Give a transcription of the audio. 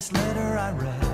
This letter I read.